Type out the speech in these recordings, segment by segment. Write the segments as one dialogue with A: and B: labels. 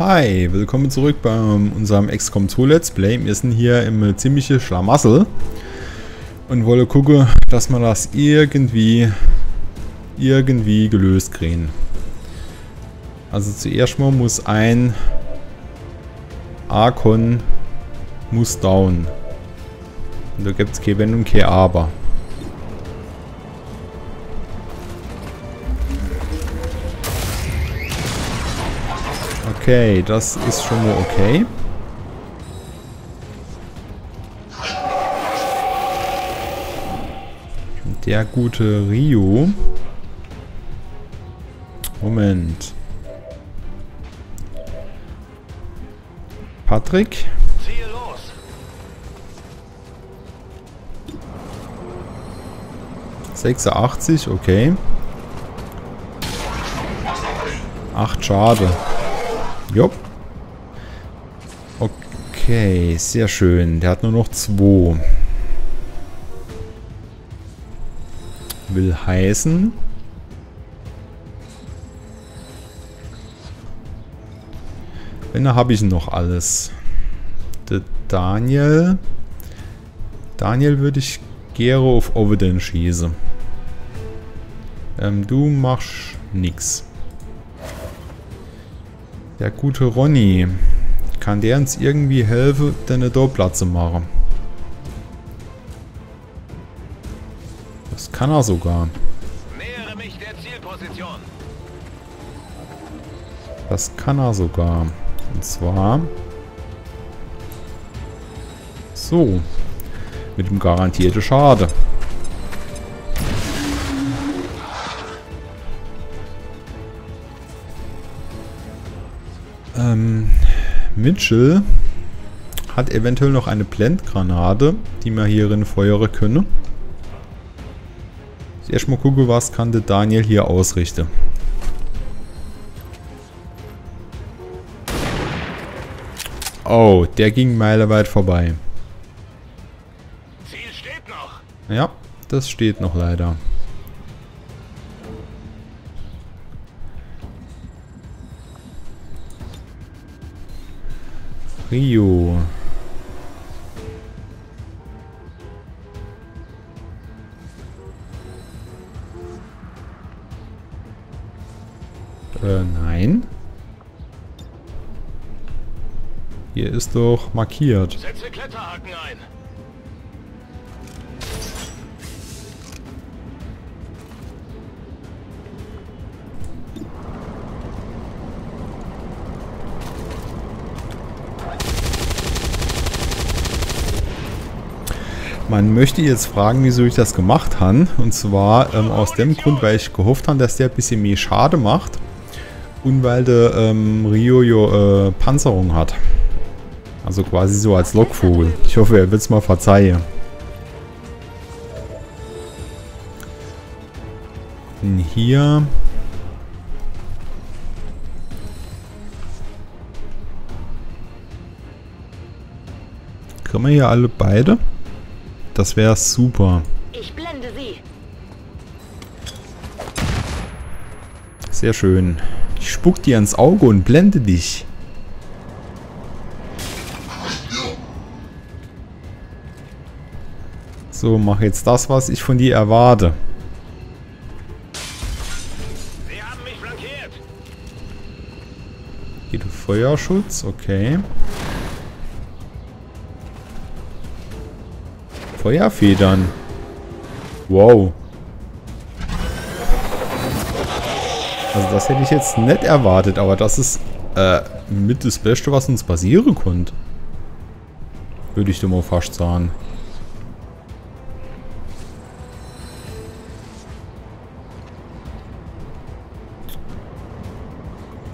A: Hi, willkommen zurück bei unserem XCOM 2 Let's Play. Wir sind hier im ziemlichen Schlamassel und wollen gucken, dass wir das irgendwie irgendwie gelöst kriegen. Also zuerst mal muss ein Archon muss down. Und da gibt es keine Wenn und kein Aber. Okay, das ist schon mal okay. Der gute Rio. Moment. Patrick. 86, okay. 8 Schade. Jupp. Okay, sehr schön. Der hat nur noch 2. Will heißen... Wenn, da habe ich noch alles. Der Daniel... Daniel würde ich gerne auf Oviden schießen. Ähm, du machst nix. Der gute Ronny. Kann der uns irgendwie helfen, deine Dorplatz zu machen? Das kann er sogar. Das kann er sogar. Und zwar... So. Mit dem garantierten Schade. Ähm, Mitchell hat eventuell noch eine Blendgranate, die wir hierin feuern können. Ich erstmal gucke, was kann der Daniel hier ausrichten. Oh, der ging meilenweit vorbei. Ziel steht noch. Ja, das steht noch leider. Rio. Äh, nein. Hier ist doch markiert. Setze Kletterhaken ein. Man möchte jetzt fragen, wieso ich das gemacht habe. Und zwar ähm, aus dem Grund, weil ich gehofft habe, dass der ein bisschen mehr Schade macht. Und weil der ähm, Rio jo, äh, Panzerung hat. Also quasi so als Lockvogel. Ich hoffe, er wird es mal verzeihen. Und hier... Können wir hier alle beide? Das wäre super. Ich blende sie. Sehr schön. Ich spuck dir ins Auge und blende dich. So, mach jetzt das, was ich von dir erwarte. Sie haben mich flankiert. Geht Feuerschutz, okay. Feuerfedern. Wow. Also das hätte ich jetzt nicht erwartet, aber das ist äh, mit das Beste, was uns passieren konnte. Würde ich dir mal fast sagen.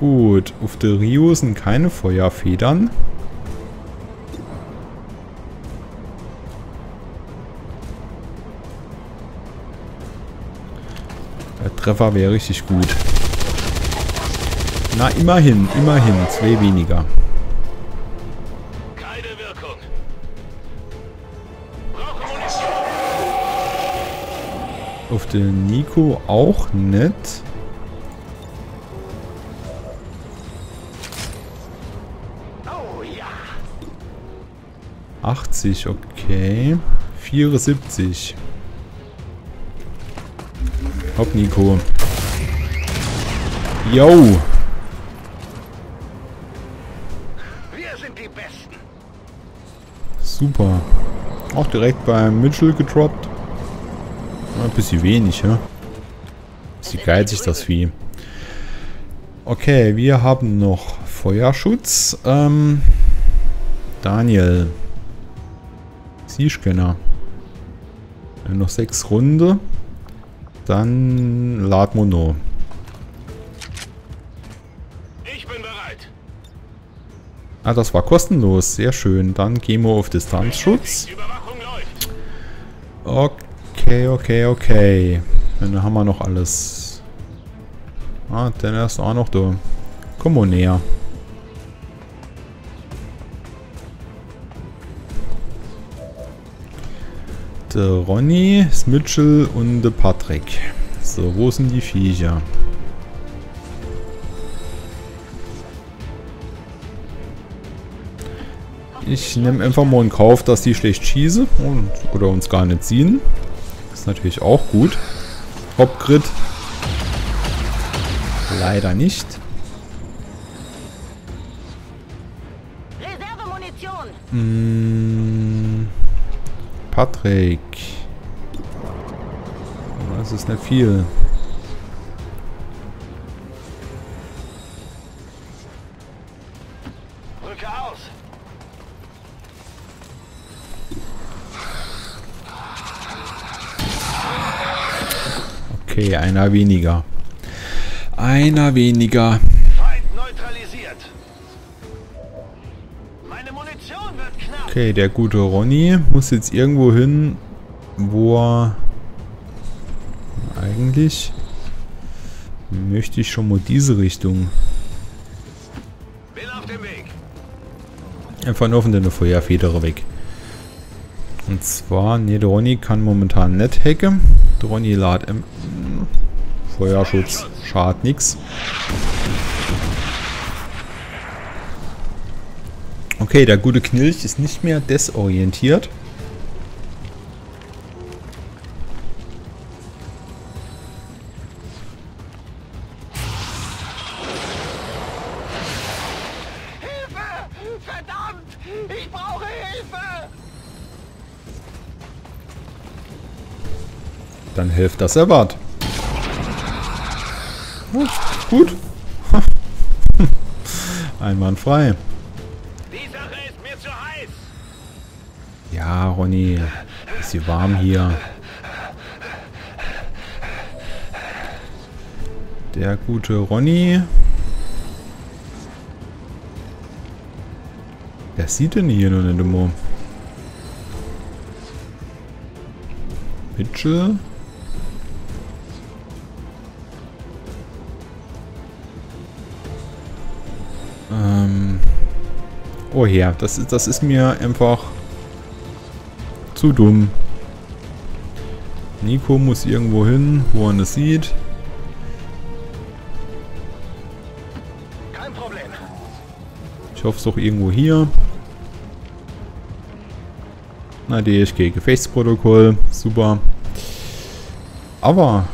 A: Gut, auf der Rio sind keine Feuerfedern. Treffer wäre richtig gut. Na, immerhin, immerhin. Zwei weniger. Keine Wirkung. Auf den Nico auch nicht.
B: Oh ja.
A: 80, okay. 74. Hopp, Nico. Yo!
B: Wir sind die Besten.
A: Super. Auch direkt beim Mitchell gedroppt. Ein bisschen wenig, ja. Bisschen geizig das Vieh. Okay, wir haben noch Feuerschutz. Ähm, Daniel. Haben noch sechs Runde. Dann lad Mono.
B: Ich bin bereit.
A: Ah, das war kostenlos. Sehr schön. Dann gehen wir auf Distanzschutz. Okay, okay, okay. Dann haben wir noch alles. Ah, der ist auch noch da. Komm mal näher. Der Ronny, das Mitchell und der Patrick. So, wo sind die Viecher? Ich nehme einfach mal in Kauf, dass die schlecht schießen und, oder uns gar nicht ziehen. Ist natürlich auch gut. Hauptgrid. Leider nicht.
C: Reservemunition.
A: Mm, Patrick. Das ist nicht viel.
B: Aus.
A: Okay, einer weniger. Einer weniger. Okay, der gute Ronny muss jetzt irgendwo hin, wo er... Eigentlich möchte ich schon mal diese Richtung.
B: Bin auf dem Weg.
A: Einfach nur von der Feuerfedere weg. Und zwar, ne, der Ronny kann momentan nicht hacken. Der Ronny lad im Feuerschutz. Schadet nix. Okay, der gute Knilch ist nicht mehr desorientiert.
B: Hilfe! Verdammt! Ich brauche Hilfe!
A: Dann hilft das Erwart. Oh, gut. Einwandfrei. Ja, Ronny. Ist hier warm hier. Der gute Ronny. Wer sieht denn hier noch nicht immer? Mitchell. Ähm. Oh ja, das das ist mir einfach zu dumm. Nico muss irgendwo hin, wo er es sieht.
B: Kein Problem.
A: Ich hoffe es doch irgendwo hier. Na, DSG Gefechtsprotokoll. Super. Aber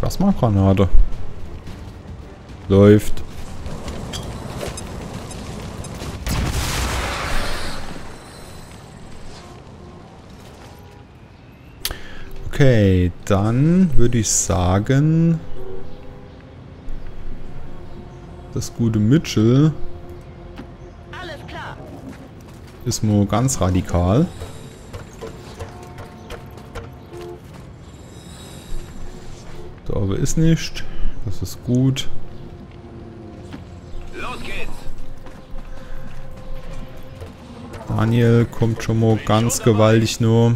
A: Plasma-Granate. Läuft. Okay, dann würde ich sagen, das gute Mitchell ist nur ganz radikal. Da aber ist nicht. Das ist gut. Daniel kommt schon mal ganz gewaltig nur.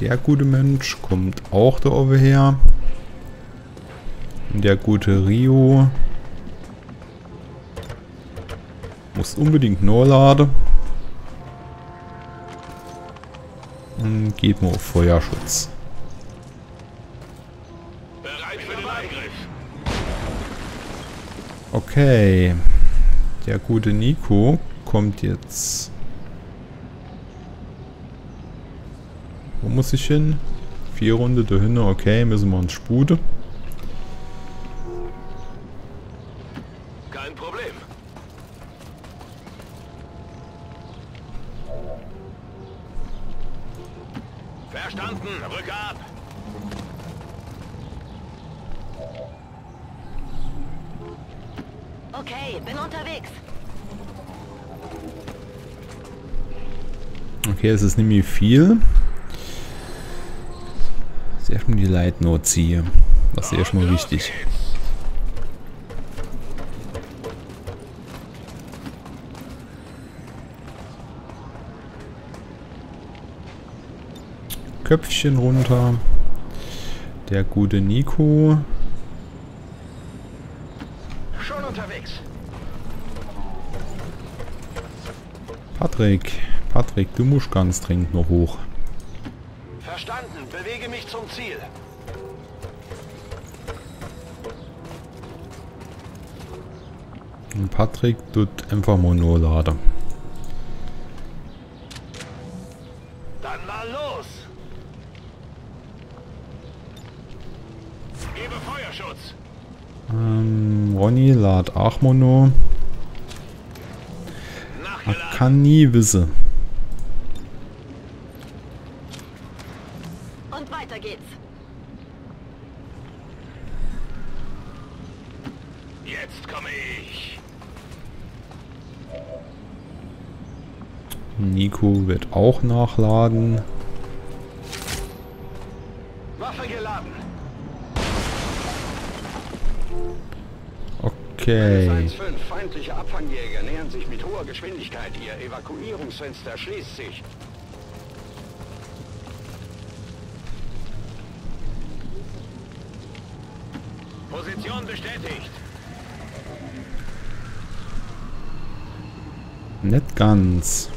A: Der gute Mensch kommt auch da oben her. Und der gute Rio muss unbedingt nur laden. Und geht mal auf Feuerschutz.
B: Bereit für den Angriff.
A: Okay. Der gute Nico kommt jetzt. Wo muss ich hin? Vier Runde dahin, okay, müssen wir uns sputen.
B: Kein Problem. Verstanden. Rück ab.
C: Okay, bin unterwegs.
A: Okay, es ist nämlich viel. Leitnote ziehe. Das ist erstmal wichtig. Köpfchen runter. Der gute Nico.
B: Schon unterwegs.
A: Patrick. Patrick, du musst ganz dringend noch hoch. Und Patrick tut einfach Monolader.
B: Dann mal los. Gebe Feuerschutz.
A: Ähm, Ronny lad auch Mono.
B: Nachgeladen.
A: kann nie wissen.
C: Und weiter geht's.
B: Jetzt komme ich.
A: Nico wird auch nachladen.
B: Waffe geladen.
A: Okay.
B: 1-5, feindliche Abfangjäger nähern sich mit hoher Geschwindigkeit. Ihr Evakuierungsfenster schließt sich. Position bestätigt.
A: Nicht ganz.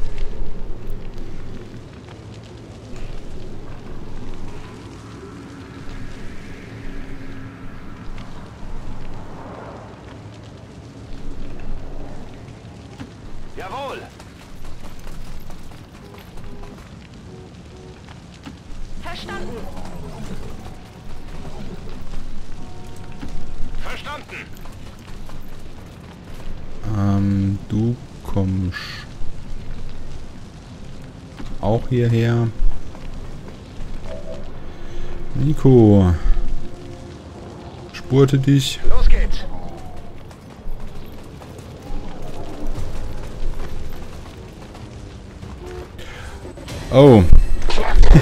B: Jawohl.
C: Verstanden.
B: Verstanden.
A: Ähm, du kommst auch hierher. Nico. Spurte dich.
B: Los geht's.
A: Oh.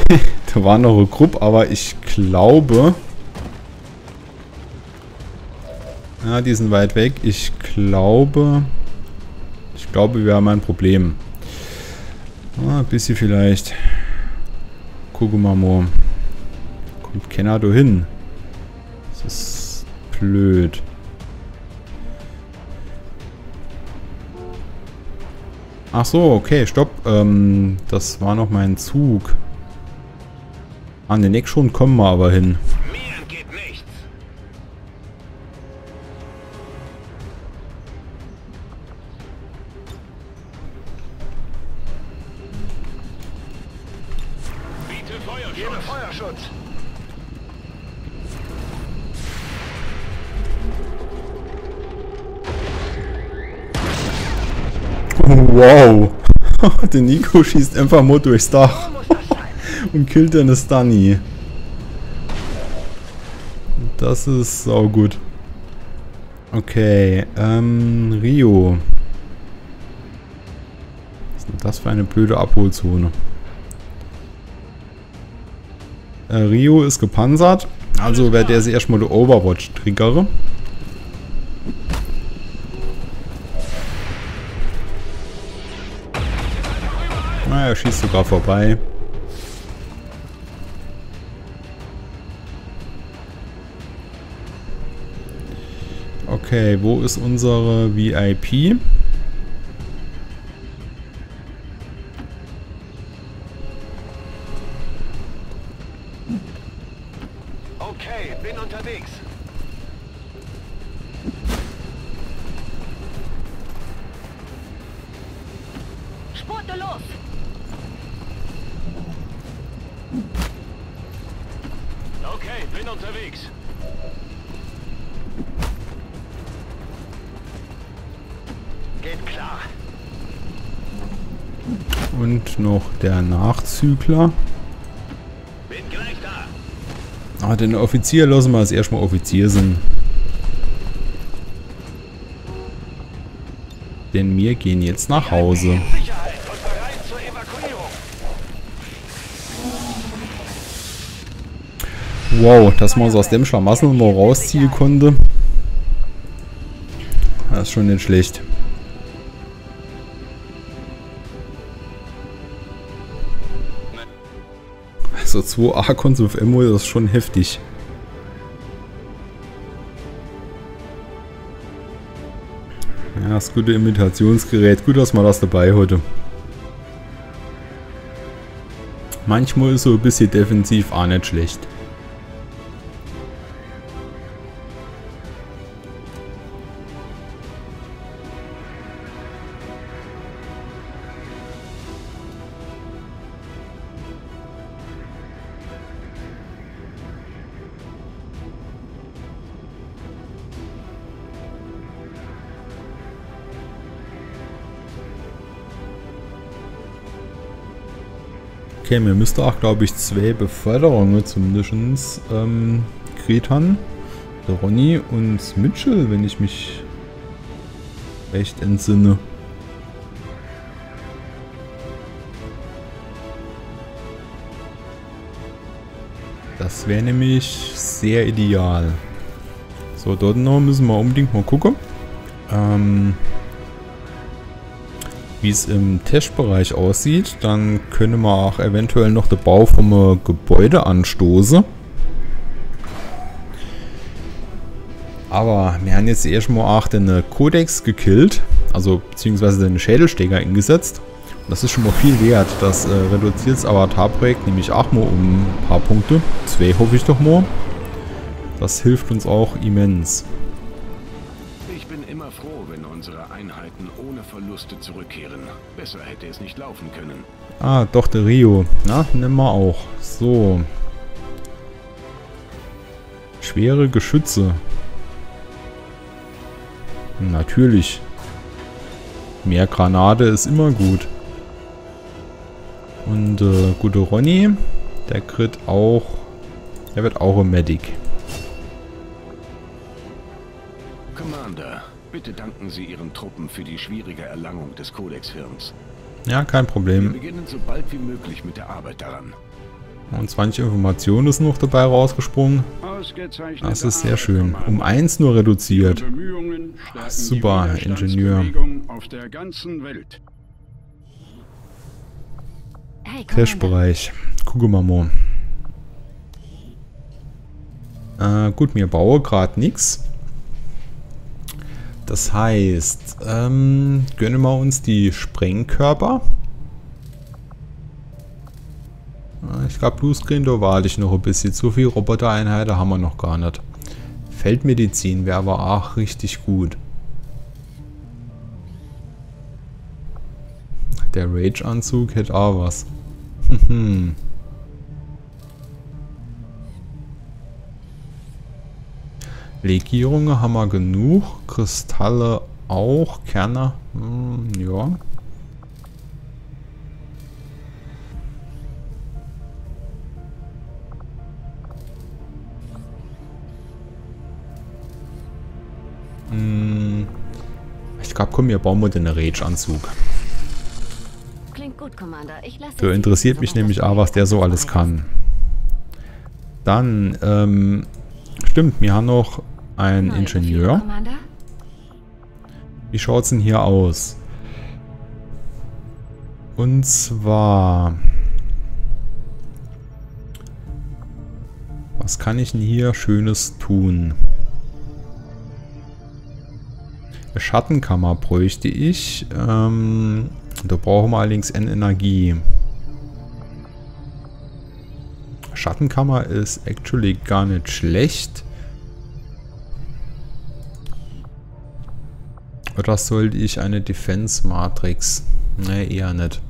A: da war noch eine Gruppe, aber ich glaube... Ja, die sind weit weg. Ich glaube... Ich glaube, wir haben ein Problem. Ah, ein bisschen vielleicht. Gucken wir mal. Kommt keiner da hin? Das ist blöd. Ach so, okay, stopp. Ähm, das war noch mein Zug. An den nächsten schon kommen wir aber hin.
B: Gebe Feuerschutz.
A: Wow. Der Nico schießt einfach mal durchs Dach und killt dann das Stunny. Das ist sau gut. Okay, ähm, Rio. Was ist denn das für eine blöde Abholzone? Äh, Rio ist gepanzert, also werde er sich erstmal der Overwatch triggere. Na, er schießt sogar vorbei. Okay, wo ist unsere VIP?
B: Geht klar.
A: Und noch der Nachzügler.
B: Bin gleich da.
A: Ah, den Offizier lassen wir als erstmal Offizier sind. Denn wir gehen jetzt nach Hause.
B: In Sicherheit und bereit zur Evakuierung.
A: Wow, dass man uns aus dem Schlamassel mal rausziehen konnte. Das ist schon nicht schlecht. Also 2 Archons auf Emo, das ist schon heftig. Ja, das gute Imitationsgerät. Gut, dass man das dabei hatte. Manchmal ist so ein bisschen defensiv auch nicht schlecht. Okay, mir müsste auch, glaube ich, zwei Beförderungen zumindest ähm, haben. Der Ronny und Mitchell, wenn ich mich recht entsinne. Das wäre nämlich sehr ideal. So, dort noch müssen wir unbedingt mal gucken. Ähm, wie es im Testbereich aussieht, dann können wir auch eventuell noch den Bau vom Gebäude anstoßen. Aber wir haben jetzt erstmal auch den Codex gekillt, also beziehungsweise den Schädelsteger eingesetzt. Das ist schon mal viel wert. Das äh, reduziert das Avatar-Projekt nämlich auch mal um ein paar Punkte. Zwei hoffe ich doch mal. Das hilft uns auch immens.
B: Verluste zurückkehren. Besser hätte es nicht laufen können.
A: Ah, doch, der Rio. Na, nehmen wir auch. So. Schwere Geschütze. Natürlich. Mehr Granate ist immer gut. Und äh, gute Ronny, der kriegt auch, der wird auch ein Medic.
B: Commander, bitte danken Sie Ihren Truppen für die schwierige Erlangung des Codex-Firms.
A: Ja, kein
B: Wir
A: Problem.
B: beginnen so bald wie möglich mit der Arbeit daran.
A: Und 20 Informationen ist noch dabei rausgesprungen. Das ist sehr schön. Um eins nur reduziert. Super, Ingenieur. Testbereich. Wir mal. Äh, gut, mir baue gerade nichts. Das heißt, ähm, gönnen wir uns die Sprengkörper. Äh, Ich glaube, Bluescreen, da warte ich noch ein bisschen. Zu viel Robotereinheiten haben wir noch gar nicht. Feldmedizin wäre aber auch richtig gut. Der Rage-Anzug hätte auch was. Legierungen haben wir genug. Kristalle auch. Kerne. Hm, ja. Hm. Ich glaube, komm, wir bauen mal den Rage-Anzug.
C: Sie
A: interessiert mich nämlich auch, was der so alles kann. Dann, ähm, stimmt, wir haben noch
C: Neue Befehle,
A: Ingenieur. Wie schaut's denn hier aus? Und zwar... Was kann ich denn hier Schönes tun? Eine Schattenkammer bräuchte ich. Ähm, da brauchen wir allerdings N Energie. Schattenkammer ist actually gar nicht schlecht. Oder sollte ich eine Defense Matrix? Ne, eher nicht.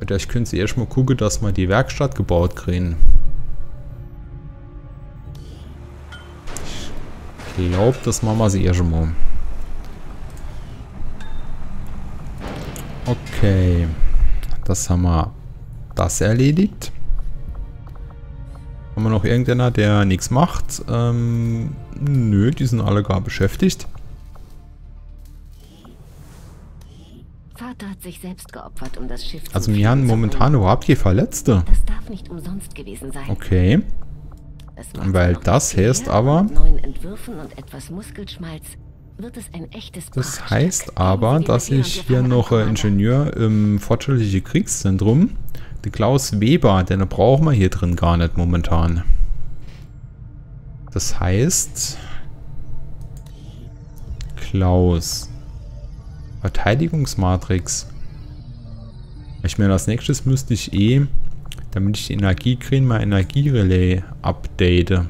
A: Oder ich könnte erst mal gucken, dass wir die Werkstatt gebaut kriegen. Ich glaube, das machen wir sie erst mal. Okay. Das haben wir das erledigt. Haben wir noch irgendeiner, der nichts macht? Ähm, nö, die sind alle gar beschäftigt.
C: Hat sich selbst geopfert, um das Schiff
A: Also wir haben momentan überhaupt die Verletzte.
C: Das darf nicht umsonst gewesen sein.
A: Okay. Weil das heißt aber- Das heißt aber, dass ich hier noch äh. Ingenieur im Fortschrittliche Kriegszentrum, der Klaus Weber, den brauchen wir hier drin gar nicht momentan. Das heißt, Klaus, Verteidigungsmatrix. Ich meine, als nächstes müsste ich eh, damit ich die Energie kriege, mal Energierelais update.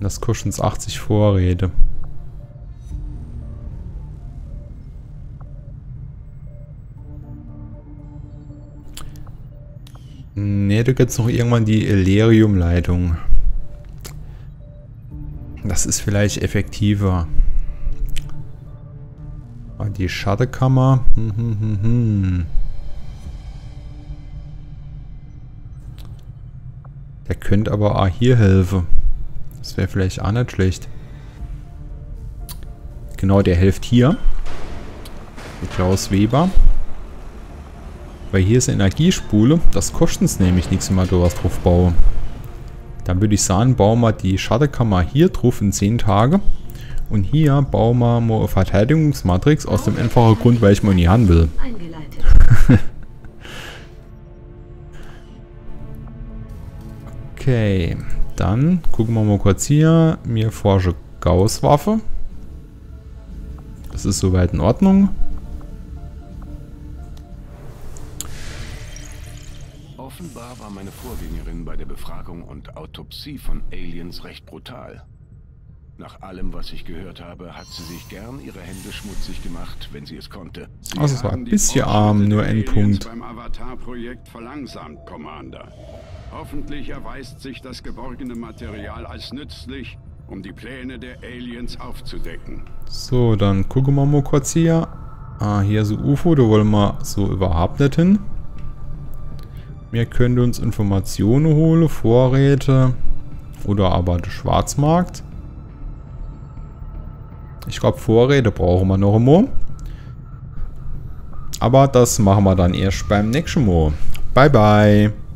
A: Das kostet uns 80 Vorräte. Ne, da gibt es noch irgendwann die Elerium-Leitung. Das ist vielleicht effektiver. Die Schadekammer. Hm, hm, hm, hm. Der könnte aber auch hier helfen. Das wäre vielleicht auch nicht schlecht. Genau, der hilft hier. Der Klaus Weber. Weil hier ist eine Energiespule. Das kostet uns nämlich nichts, wenn wir da was drauf bauen. Dann würde ich sagen, bauen wir die Schadekammer hier drauf in 10 Tage. Und hier bauen wir mal eine Verteidigungsmatrix aus dem einfachen Grund, weil ich mal nie haben will. Okay, dann gucken wir mal kurz hier. Mir forsche Gauss-Waffe. Das ist soweit in Ordnung.
B: Offenbar war meine Vorgängerin bei der Befragung und Autopsie von Aliens recht brutal. Nach allem, was ich gehört habe, hat sie sich gern ihre Hände schmutzig gemacht, wenn sie es konnte.
D: Sie
A: Also es war ein bisschen arm, nur ein
D: Aliens
A: Punkt.
D: beim Avatar-Projekt verlangsamt, Commander. Hoffentlich erweist sich das geborgene Material als nützlich, um die Pläne der Aliens aufzudecken.
A: So, dann gucken wir mal kurz hier. Ah, hier so UFO, da wollen wir so überhaupt nicht hin. Wir können uns Informationen holen, Vorräte oder aber der Schwarzmarkt. Ich glaube, Vorräte brauchen wir noch immer. Aber das machen wir dann erst beim nächsten Mal. Bye, bye.